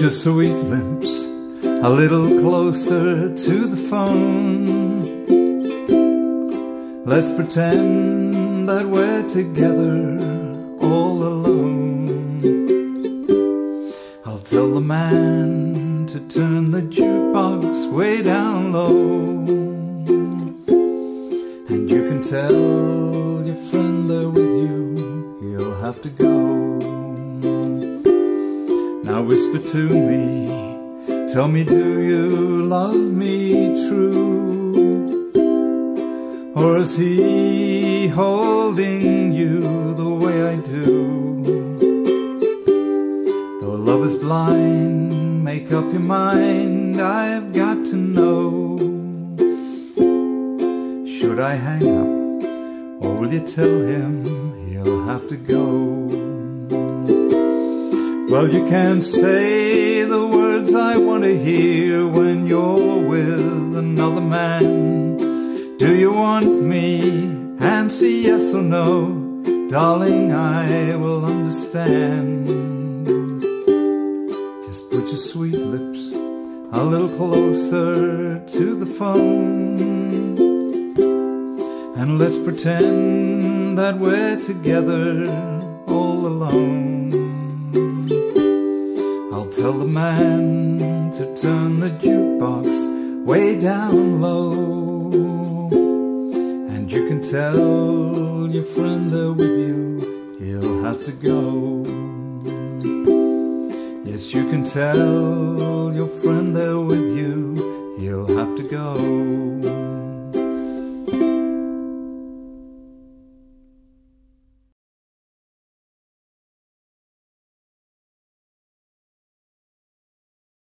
Your sweet lips a little closer to the phone. Let's pretend that we're together all alone. I'll tell the man to turn the jukebox way down low. And you can tell your friend there with you, he'll have to go. Now whisper to me Tell me, do you love me true? Or is he holding you the way I do? Though love is blind, make up your mind, I've got to know. Should I hang up, or will you tell him he'll have to go? Well, you can say the words I want to hear when you're with another man. Do you want me? Answer yes or no. Darling, I will understand. Just put your sweet lips a little closer to the phone. And let's pretend that we're together all alone. Tell the man to turn the jukebox way down low. And you can tell your friend there with you, he'll have to go. Yes, you can tell